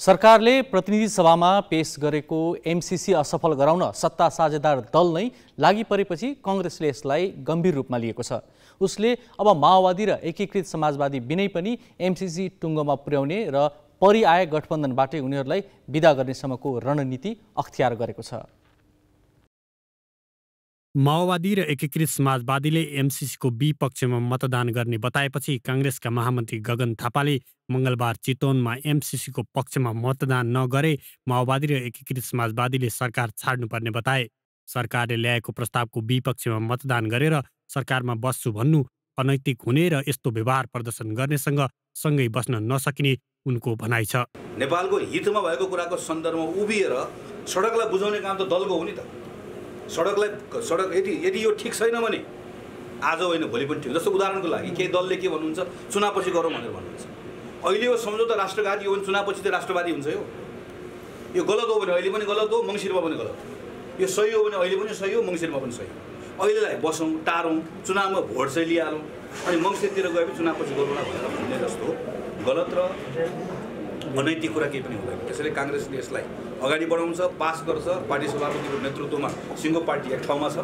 सरकारले प्रतिनिधि सभामा पेश गरेको एमसिसी असफल गराउन सत्ता साझेदार दल नै लागि परेपछि कङ्ग्रेसले यसलाई गम्भीर रूपमा लिएको छ। उसले अब माओवादी र एकीकृत समाजवादी बिनै पनि एमसिसी टुङ्गोमा पुर्याउने र परिआए गठबन्धनबाटै उनीहरूलाई विदा गर्नेसम्मको रणनीति अख्तियार गरेको छ। माओवादी र एकीकृत समाजवादीले एमसिसीको विपक्षमा मतदान गर्ने बताएपछि काङ्ग्रेसका महामन्त्री गगन थापाले मङ्गलबार चितवनमा एमसिसीको पक्षमा मतदान नगरे माओवादी र एकीकृत समाजवादीले सरकार छाड्नुपर्ने बताए। सरकारले ल्याएको प्रस्तावको विपक्षमा मतदान गरेर सरकारमा बस्छु भन्नु अनैतिक हुने र यस्तो व्यवहार प्रदर्शन गर्नेसँग सँगै बस्न नसकिने उनको भनाइ छ। नेपालको हितमा भएको कुराको सन्दर्भमा उभिएर सडकलाई बुझाउने काम त दलको हो नि त। सडकलाई सडक यदि यदि यो ठिक छैन भने आज होइन भोलि पनि ठिक। जस्तो उदाहरणको लागि केही दलले के भन्नुहुन्छ? चुनावपछि गरौँ भनेर भन्नुहुन्छ। अहिले यो सम्झौता राष्ट्रघाती हो भने चुनावपछि त राष्ट्रवादी हुन्छ यो। यो गलत हो भने अहिले पनि गलत हो मङ्सिरमा पनि गलत हो। यो सही हो भने अहिले पनि सही हो मङ्सिरमा पनि सही हो। अहिलेलाई बसौँ टारौँ चुनावमा भोट चाहिँ लिइहालौँ। अनि मङ्सिरतिर गएपछि चुनावपछि गरौँला भनेर भन्ने जस्तो गलत र अनैतिक कुरा केही पनि हुँदैन। त्यसैले काङ्ग्रेसले यसलाई अगाडि बढाउँछ पास गर्छ। पार्टी सभापतिको नेतृत्वमा सिङ्गो पार्टी एक ठाउँमा छ।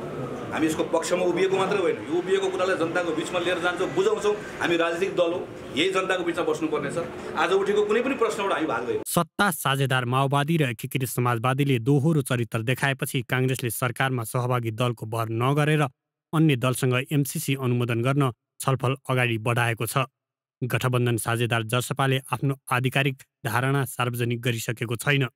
हामी यसको पक्षमा उभिएको मात्रै होइन। यो उभिएको कुरालाई जनताको बिचमा लिएर जान्छौँ बुझाउँछौँ। हामी राजनीतिक दल हो। यही जनताको बिचमा बस्नुपर्नेछ आज उठेको कुनै पनि प्रश्नबाट हामी भाग लिँदैन सत्ता साझेदार माओवादी र एकीकृत समाजवादीले दोहोरो चरित्र देखाएपछि काङ्ग्रेसले सरकारमा सहभागी दलको भर नगरेर अन्य दलसँग एमसिसी अनुमोदन गर्न छलफल अगाडि बढाएको छ। गठबन्धन साझेदार जसपाले आफ्नो आधिकारिक धारणा सार्वजनिक गरिसकेको छैन।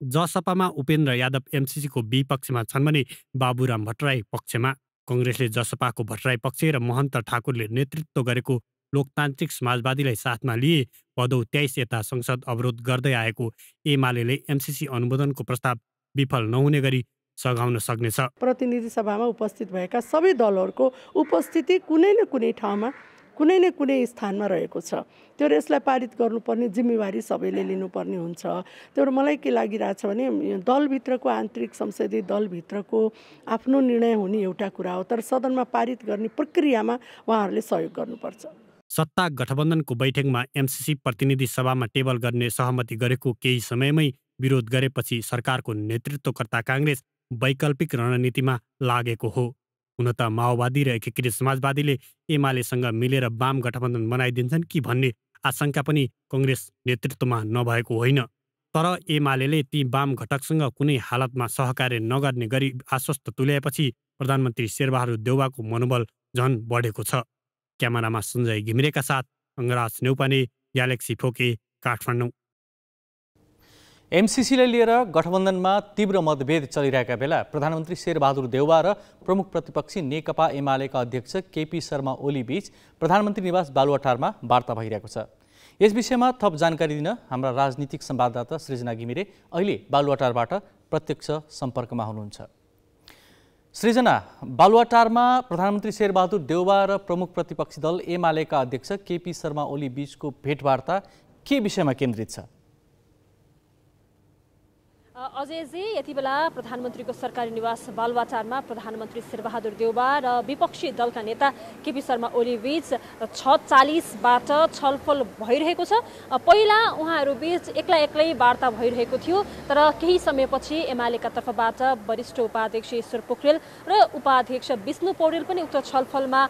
जसपामा उपेन्द्र यादव एमसिसीको विपक्षमा छन् भने बाबुराम भट्टराई पक्षमा कङ्ग्रेसले जसपाको भट्टराई पक्ष र महन्त ठाकुरले नेतृत्व गरेको लोकतान्त्रिक समाजवादीलाई साथमा लिए भदौ तेइस यता संसद अवरोध गर्दै आएको एमाले एमसिसी अनुमोदनको प्रस्ताव विफल नहुने गरी सघाउन सक्नेछ। प्रतिनिधि सभामा उपस्थित भएका सबै दलहरूको उपस्थिति कुनै न कुनै ठाउँमा कुनै न कुनै स्थानमा रहेको छ। त्यो यसलाई पारित गर्नुपर्ने जिम्मेवारी सबैले लिनुपर्ने हुन्छ। त्यो मलाई के लागिरहेछ भने दलभित्रको आन्तरिक संसदीय दलभित्रको आफ्नो निर्णय हुने एउटा कुरा हो तर सदनमा पारित गर्ने प्रक्रियामा उहाँहरूले सहयोग गर्नुपर्छ। सत्ता गठबन्धनको बैठकमा एमसिसी प्रतिनिधि सभामा टेबल गर्ने सहमति गरेको केही समयमै विरोध गरेपछि सरकारको नेतृत्वकर्ता काङ्ग्रेस वैकल्पिक रणनीतिमा लागेको हो। हुन त माओवादी र एकीकृत समाजवादीले एमालेसँग मिलेर वाम गठबन्धन बनाइदिन्छन् कि भन्ने आशंका पनि कङ्ग्रेस नेतृत्वमा नभएको होइन। तर एमाले ती वाम घटकसँग कुनै हालतमा सहकार्य नगर्ने गरी आश्वस्त तुल्याएपछि प्रधानमन्त्री शेरबहादुर देउवाको मनोबल झन बढेको छ। क्यामेरामा सञ्जय घिमिरेका साथ अङ्गराज नेउपाने ग्यालेक्सी फोके काठमाडौँ। एमसिसीलाई लिएर गठबन्धनमा तीव्र मतभेद चलिरहेका बेला प्रधानमन्त्री शेरबहादुर देउवा र प्रमुख प्रतिपक्षी नेकपा एमालेका अध्यक्ष केपी शर्मा ओली बीच प्रधानमन्त्री निवास बालुवाटारमा वार्ता भइरहेको छ। यस विषयमा थप जानकारी दिन हाम्रा राजनीतिक संवाददाता सृजना घिमिरे अहिले बालुवाटारबाट प्रत्यक्ष सम्पर्कमा हुनुहुन्छ। सृजना बालुवाटारमा प्रधानमन्त्री शेरबहादुर देउवा र प्रमुख प्रतिपक्षी दल एमालेका अध्यक्ष केपी शर्मा ओली बीचको भेटवार्ता के विषयमा केन्द्रित छ? अजयजी यति बेला प्रधानमन्त्रीको सरकारी निवास बालुवाचारमा प्रधानमन्त्री शेरबहादुर देउबा र विपक्षी दलका नेता केपी शर्मा ओली बीच छ चालिसबाट छलफल भइरहेको छ। पहिला उहाँहरू बीच एक्लै एक्लै वार्ता भइरहेको थियो तर केही समयपछि एमालेका तर्फबाट वरिष्ठ उपाध्यक्ष ईश्वर पोखरेल र उपाध्यक्ष विष्णु पौडेल पनि उक्त छलफलमा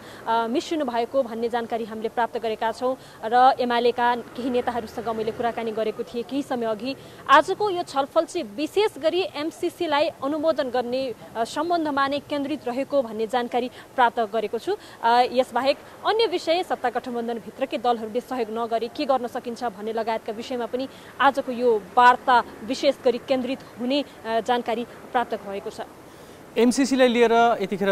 मिसिनु भएको भन्ने जानकारी हामीले प्राप्त गरेका छौँ र एमालेका केही नेताहरूसँग मैले कुराकानी गरेको थिएँ। केही समय अघि आजको यो छलफल चाहिँ विशेष गरी एमसिसीलाई अनुमोदन गर्ने सम्बन्धमा नै केन्द्रित रहेको भन्ने जानकारी प्राप्त गरेको छु। यसबाहेक अन्य विषय सत्ता गठबन्धनभित्रकै दलहरूले सहयोग नगरे के गर्न सकिन्छ भन्ने लगायतका विषयमा पनि आजको यो वार्ता विशेष गरी केन्द्रित हुने जानकारी प्राप्त भएको छ। एमसिसीलाई लिएर यतिखेर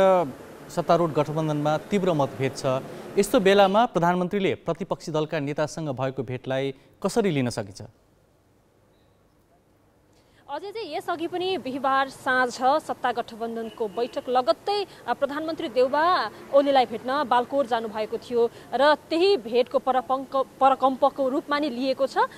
सत्तारूढ गठबन्धनमा तीव्र मतभेद छ। यस्तो बेलामा प्रधानमन्त्रीले प्रतिपक्षी दलका नेतासँग भएको भेटलाई कसरी लिन सकिन्छ? अझै चाहिँ यसअघि पनि बिहिबार साँझ सत्ता गठबन्धनको बैठक लगत्तै प्रधानमन्त्री देउबा ओलीलाई भेट्न बालकोट जानुभएको थियो र त्यही भेटको परपङ्क परकम्पको रूपमा नै लिएको छ।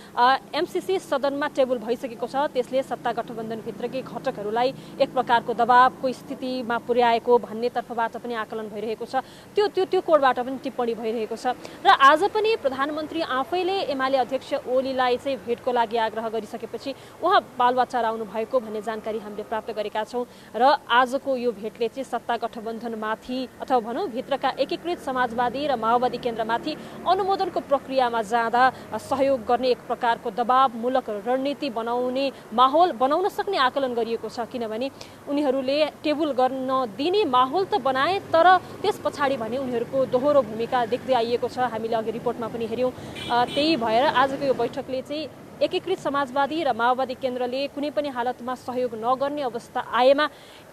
एमसिसी सदनमा टेबल भइसकेको छ। त्यसले सत्ता गठबन्धनभित्रकै घटकहरूलाई एक प्रकारको दबावको स्थितिमा पुर्याएको भन्ने तर्फबाट पनि आकलन भइरहेको छ। त्यो त्यो त्यो कोडबाट पनि टिप्पणी भइरहेको छ। र आज पनि प्रधानमन्त्री आफैले एमाले अध्यक्ष ओलीलाई चाहिँ भेटको लागि आग्रह गरिसकेपछि उहाँ बालुवाचा आउनु भएको भन्ने जानकारी हामीले प्राप्त गरेका छौँ र आजको यो भेटले चाहिँ सत्ता गठबन्धनमाथि अथवा भनौँ भित्रका एकीकृत समाजवादी र माओवादी केन्द्रमाथि अनुमोदनको प्रक्रियामा जाँदा सहयोग गर्ने एक प्रकारको दबावमूलक रणनीति बनाउने माहौल बनाउन सक्ने आकलन गरिएको छ। किनभने उनीहरूले टेबल गर्न दिने माहौल त बनाए तर त्यस पछाडि भने उनीहरूको दोहोरो भूमिका देख्दै आइएको छ। हामीले अघि रिपोर्टमा पनि हेऱ्यौँ। त्यही भएर आजको यो बैठकले चाहिँ एकीकृत समाजवादी र माओवादी केन्द्रले कुनै पनि हालतमा सहयोग नगर्ने अवस्था आएमा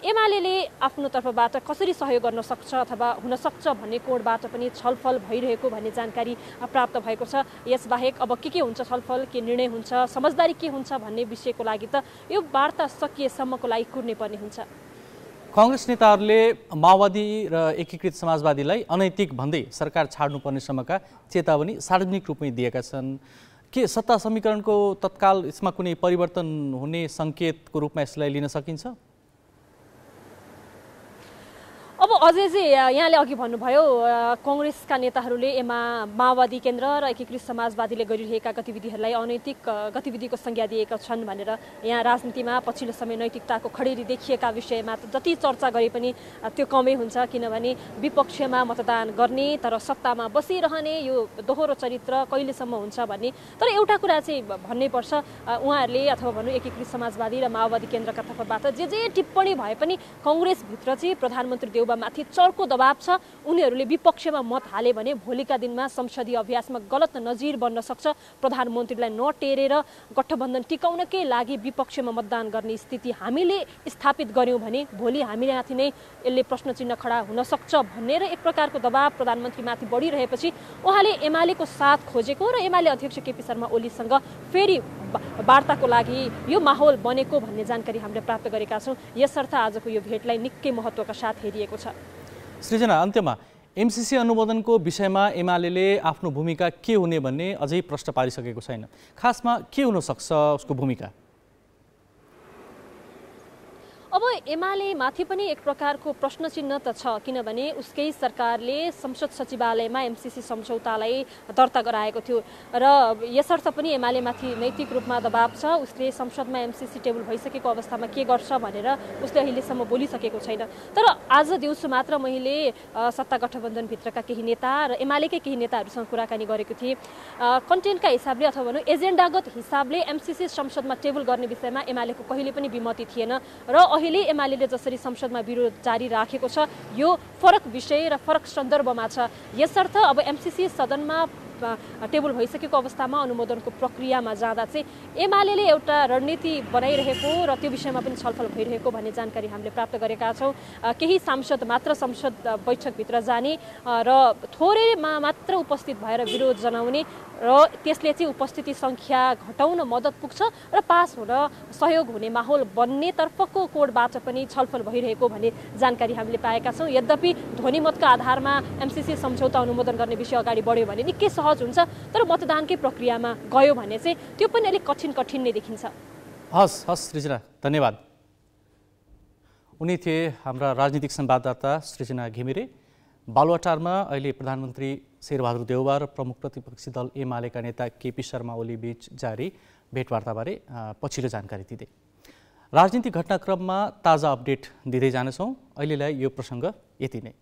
एमाले आफ्नो तर्फबाट कसरी सहयोग गर्न सक्छ अथवा हुन सक्छ भन्ने कोडबाट पनि छलफल भइरहेको भन्ने जानकारी प्राप्त भएको छ। यसबाहेक अब के के हुन्छ छलफल के निर्णय हुन्छ समझदारी के हुन्छ भन्ने विषयको लागि त यो वार्ता सकिएसम्मको लागि कुर्ने पर्ने हुन्छ। कङ्ग्रेस नेताहरूले माओवादी र एकीकृत समाजवादीलाई अनैतिक भन्दै सरकार छाड्नुपर्नेसम्मका चेतावनी सार्वजनिक रूपमै दिएका छन्। के सत्ता समीकरणको तत्काल यसमा कुनै परिवर्तन हुने सङ्केतको रूपमा यसलाई लिन सकिन्छ? अब अझै चाहिँ यहाँले अघि भन्नुभयो कङ्ग्रेसका नेताहरूले एमा माओवादी केन्द्र र एकीकृत समाजवादीले गरिरहेका गतिविधिहरूलाई अनैतिक गतिविधिको संज्ञा दिएका छन् भनेर यहाँ राजनीतिमा पछिल्लो समय नैतिकताको खडेरी देखिएका विषयमा जति चर्चा गरे पनि त्यो कमै हुन्छ। किनभने विपक्षमा मतदान गर्ने तर सत्तामा बसिरहने यो दोहोरो चरित्र कहिलेसम्म हुन्छ भन्ने। तर एउटा कुरा चाहिँ भन्नै पर्छ उहाँहरूले अथवा भनौँ एकीकृत समाजवादी र माओवादी केन्द्रका तर्फबाट जे जे टिप्पणी भए पनि कङ्ग्रेसभित्र चाहिँ प्रधानमन्त्री देउबा माथि चर्को दबाब छ। उनीहरूले विपक्षमा मत हाले भने भोलिका दिनमा संसदीय अभ्यासमा गलत नजिर बन्न सक्छ। प्रधानमन्त्रीलाई नटेरेर गठबन्धन टिकाउनकै लागि विपक्षमा मतदान गर्ने स्थिति हामीले स्थापित गऱ्यौँ भने भोलि हामीमाथि नै यसले प्रश्न चिन्ह खडा हुन सक्छ भनेर एक प्रकारको दबाब प्रधानमन्त्रीमाथि बढिरहेपछि उहाँले एमालेको साथ खोजेको र एमाले अध्यक्ष केपी शर्मा ओलीसँग फेरि वार्ताको लागि यो माहौल बनेको भन्ने जानकारी हामीले प्राप्त गरेका छौँ। यसर्थ आजको यो भेटलाई निकै महत्त्वका साथ हेरिएको छ। सृजना अन्त्यमा एमसिसी अनुमोदनको विषयमा एमाले आफ्नो भूमिका के हुने भन्ने अझै प्रश्न पारिसकेको छैन। खासमा के हुनसक्छ उसको भूमिका? अब एमाले माथि पनि एक प्रकारको प्रश्न चिन्ह त छ किनभने उसकै सरकारले संसद सचिवालयमा एमसिसी सम्झौतालाई दर्ता गराएको थियो। र यसर्थ पनि एमाले माथि नैतिक रूपमा दबाब छ। उसले संसदमा एमसिसी टेबल भइसकेको अवस्थामा के गर्छ भनेर उसले अहिलेसम्म बोलिसकेको छैन। तर आज दिउँसो मात्र मैले सत्ता गठबन्धनभित्रका केही नेता र एमालेकै केही नेताहरूसँग कुराकानी गरेको थिएँ। कन्टेन्टका हिसाबले अथवा भनौँ एजेन्डागत हिसाबले एमसिसी संसदमा टेबल गर्ने विषयमा एमालेको कहिले पनि विमति थिएन। र अहिले एमाले जसरी संसदमा विरोध जारी राखेको छ। यो फरक विषय र फरक सन्दर्भमा छ। यसर्थ अब एमसिसी सदनमा टेबल भइसकेको अवस्थामा अनुमोदनको प्रक्रियामा जाँदा चाहिँ एमाले एउटा रणनीति बनाइरहेको र त्यो विषयमा पनि छलफल भइरहेको भन्ने जानकारी हामीले प्राप्त गरेका छौँ। केही सांसद मात्र संसद बैठकभित्र जाने र थोरैमा मात्र उपस्थित भएर विरोध जनाउने र त्यसले चाहिँ उपस्थिति सङ्ख्या घटाउन मद्दत पुग्छ र पास हुन सहयोग हुने माहौल बन्नेतर्फको कोडबाट पनि छलफल भइरहेको भन्ने जानकारी हामीले पाएका छौँ। यद्यपि ध्वनिमतको आधारमा एमसिसी सम्झौता अनुमोदन गर्ने विषय अगाडि बढ्यो भने निकै सहज हुन्छ तर मतदानकै प्रक्रियामा गयो भने चाहिँ त्यो पनि अलिक कठिन कठिन नै देखिन्छ। हस् हस् सृजना धन्यवाद। उनी थिए हाम्रा राजनीतिक संवाददाता सृजना घिमिरे। बालुवाटारमा अहिले प्रधानमन्त्री शेरबहादुर देउवा र प्रमुख प्रतिपक्षी दल एमालेका नेता केपी शर्मा ओली बीच जारी भेटवार्ताबारे पछिल्लो जानकारी दिँदै। राजनीतिक घटनाक्रममा ताजा अपडेट दिँदै जानेछौँ। अहिलेलाई यो प्रसङ्ग यति नै।